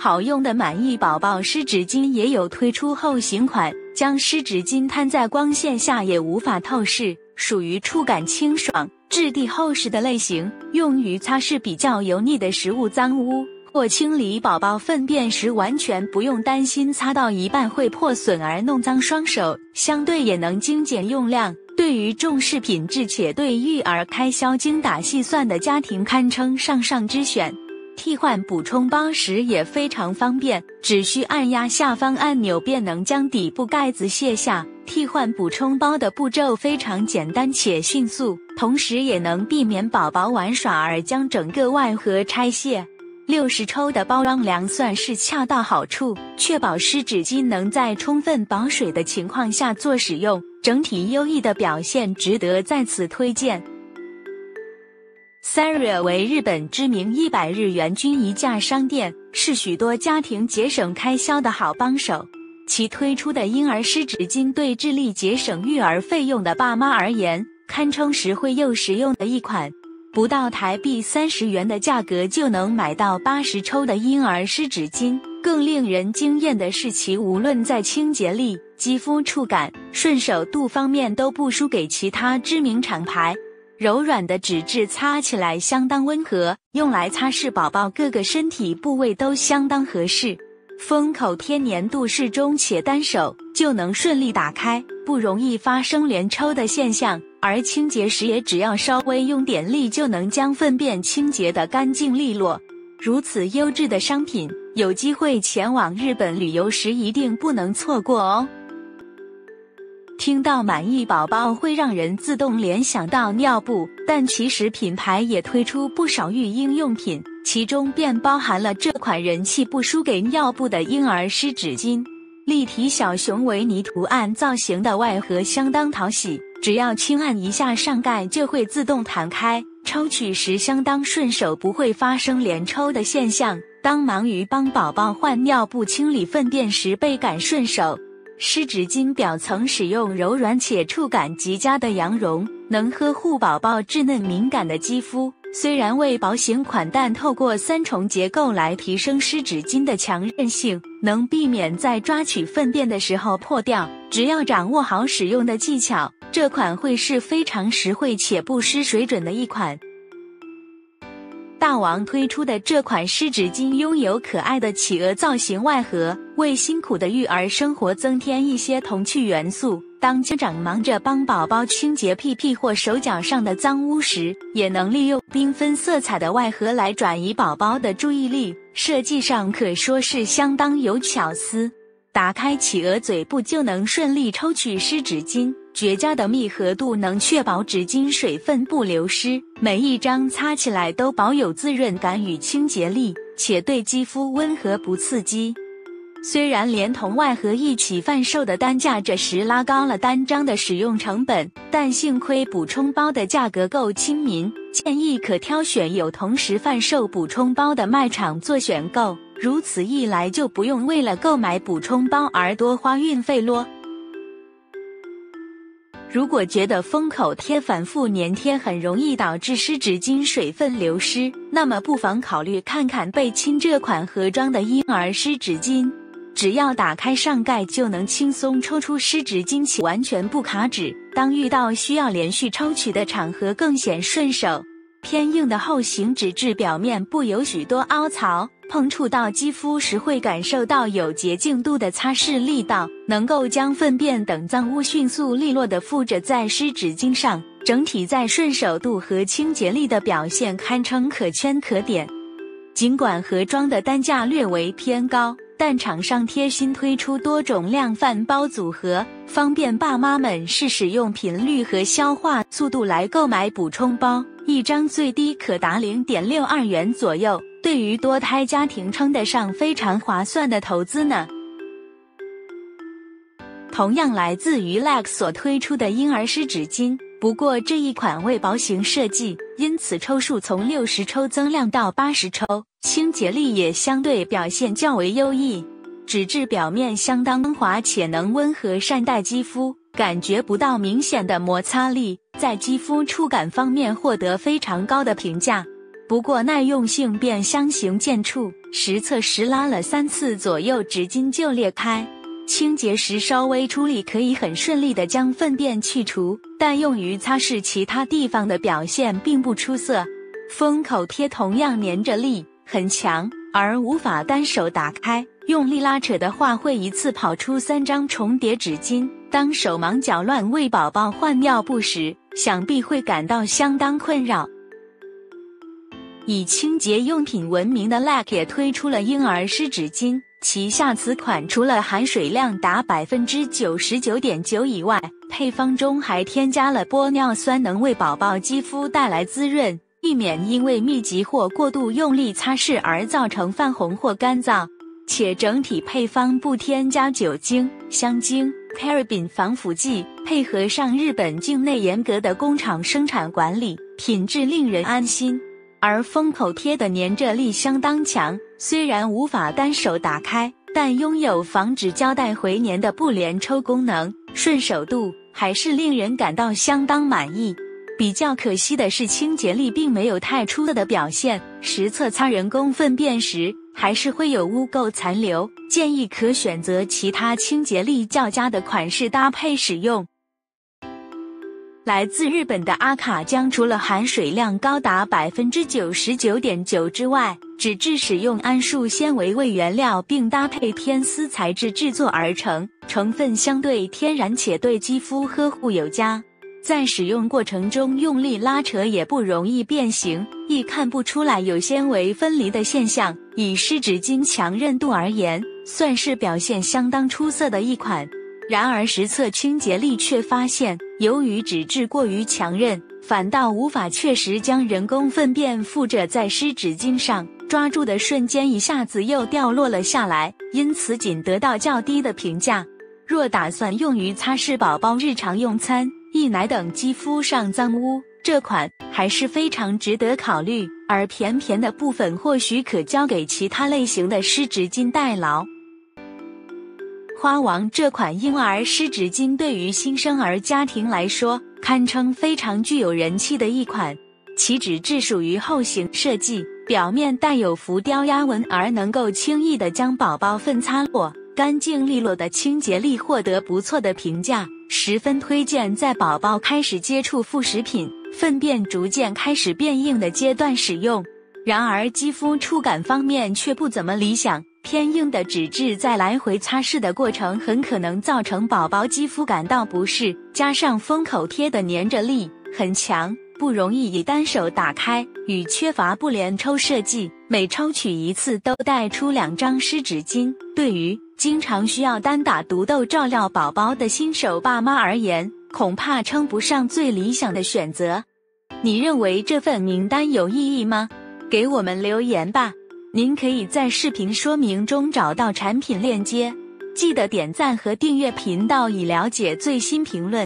好用的满意宝宝湿纸巾也有推出后型款，将湿纸巾摊在光线下也无法透视，属于触感清爽、质地厚实的类型，用于擦拭比较油腻的食物脏污。或清理宝宝粪便时，完全不用担心擦到一半会破损而弄脏双手，相对也能精简用量。对于重视品质且对育儿开销精打细算的家庭，堪称上上之选。替换补充包时也非常方便，只需按压下方按钮便能将底部盖子卸下。替换补充包的步骤非常简单且迅速，同时也能避免宝宝玩耍而将整个外盒拆卸。六十抽的包装量算是恰到好处，确保湿纸巾能在充分保水的情况下做使用，整体优异的表现值得再次推荐。Saria 为日本知名一百日元均一价商店，是许多家庭节省开销的好帮手。其推出的婴儿湿纸巾对致力节省育儿费用的爸妈而言，堪称实惠又实用的一款。不到台币三十元的价格就能买到八十抽的婴儿湿纸巾，更令人惊艳的是，其无论在清洁力、肌肤触感、顺手度方面都不输给其他知名厂牌。柔软的纸质擦起来相当温和，用来擦拭宝宝各个身体部位都相当合适。封口贴粘度适中且单手就能顺利打开，不容易发生连抽的现象。而清洁时也只要稍微用点力就能将粪便清洁得干净利落。如此优质的商品，有机会前往日本旅游时一定不能错过哦。听到满意宝宝会让人自动联想到尿布，但其实品牌也推出不少育婴用品，其中便包含了这款人气不输给尿布的婴儿湿纸巾。立体小熊维尼图案造型的外盒相当讨喜。只要轻按一下上盖，就会自动弹开，抽取时相当顺手，不会发生连抽的现象。当忙于帮宝宝换尿布、清理粪便时，倍感顺手。湿纸巾表层使用柔软且触感极佳的羊绒，能呵护宝宝稚嫩敏感的肌肤。虽然为薄型款，但透过三重结构来提升湿纸巾的强韧性，能避免在抓取粪便的时候破掉。只要掌握好使用的技巧。这款会是非常实惠且不失水准的一款。大王推出的这款湿纸巾拥有可爱的企鹅造型外盒，为辛苦的育儿生活增添一些童趣元素。当家长忙着帮宝宝清洁屁屁或手脚上的脏污时，也能利用缤纷色彩的外盒来转移宝宝的注意力。设计上可说是相当有巧思。打开企鹅嘴部就能顺利抽取湿纸巾。绝佳的密合度能确保纸巾水分不流失，每一张擦起来都保有滋润感与清洁力，且对肌肤温和不刺激。虽然连同外盒一起贩售的单价这时拉高了单张的使用成本，但幸亏补充包的价格够亲民，建议可挑选有同时贩售补充包的卖场做选购。如此一来就不用为了购买补充包而多花运费咯。如果觉得封口贴反复粘贴很容易导致湿纸巾水分流失，那么不妨考虑看看贝亲这款盒装的婴儿湿纸巾。只要打开上盖就能轻松抽出湿纸巾，且完全不卡纸。当遇到需要连续抽取的场合更显顺手。偏硬的厚型纸质表面布有许多凹槽。碰触到肌肤时，会感受到有洁净度的擦拭力道，能够将粪便等脏污迅速利落地附着在湿纸巾上，整体在顺手度和清洁力的表现堪称可圈可点。尽管盒装的单价略为偏高，但厂商贴心推出多种量贩包组合，方便爸妈们视使用频率和消化速度来购买补充包，一张最低可达零点六二元左右。对于多胎家庭称得上非常划算的投资呢。同样来自于 Lex 所推出的婴儿湿纸巾，不过这一款为薄型设计，因此抽数从六十抽增量到八十抽，清洁力也相对表现较为优异。纸质表面相当光滑，且能温和善待肌肤，感觉不到明显的摩擦力，在肌肤触感方面获得非常高的评价。不过耐用性便相形见绌，实测时拉了三次左右，纸巾就裂开。清洁时稍微出力，可以很顺利的将粪便去除，但用于擦拭其他地方的表现并不出色。封口贴同样粘着力很强，而无法单手打开，用力拉扯的话会一次跑出三张重叠纸巾。当手忙脚乱为宝宝换尿布时，想必会感到相当困扰。以清洁用品闻名的 LAC 也推出了婴儿湿纸巾。旗下此款除了含水量达百分之九十九点九以外，配方中还添加了玻尿酸，能为宝宝肌肤带来滋润，避免因为密集或过度用力擦拭而造成泛红或干燥。且整体配方不添加酒精、香精、paraben 防腐剂，配合上日本境内严格的工厂生产管理，品质令人安心。而封口贴的粘着力相当强。虽然无法单手打开，但拥有防止胶带回粘的不连抽功能，顺手度还是令人感到相当满意。比较可惜的是，清洁力并没有太出色的表现。实测擦人工粪便时，还是会有污垢残留，建议可选择其他清洁力较佳的款式搭配使用。来自日本的阿卡姜，除了含水量高达百分之九十九点九之外，纸质使用桉树纤维为原料，并搭配天丝材质制作而成，成分相对天然且对肌肤呵护有加。在使用过程中用力拉扯也不容易变形，亦看不出来有纤维分离的现象。以湿纸巾强韧度而言，算是表现相当出色的一款。然而实测清洁力却发现，由于纸质过于强韧，反倒无法确实将人工粪便附着在湿纸巾上，抓住的瞬间一下子又掉落了下来，因此仅得到较低的评价。若打算用于擦拭宝宝日常用餐、溢奶等肌肤上脏污，这款还是非常值得考虑。而甜甜的部分或许可交给其他类型的湿纸巾代劳。花王这款婴儿湿纸巾对于新生儿家庭来说，堪称非常具有人气的一款。其纸质属于厚型设计，表面带有浮雕压纹，而能够轻易的将宝宝粪擦落，干净利落的清洁力获得不错的评价，十分推荐在宝宝开始接触副食品、粪便逐渐开始变硬的阶段使用。然而肌肤触感方面却不怎么理想。偏硬的纸质在来回擦拭的过程很可能造成宝宝肌肤感到不适，加上封口贴的粘着力很强，不容易以单手打开，与缺乏不连抽设计，每抽取一次都带出两张湿纸巾，对于经常需要单打独斗照料宝宝的新手爸妈而言，恐怕称不上最理想的选择。你认为这份名单有意义吗？给我们留言吧。您可以在视频说明中找到产品链接，记得点赞和订阅频道以了解最新评论。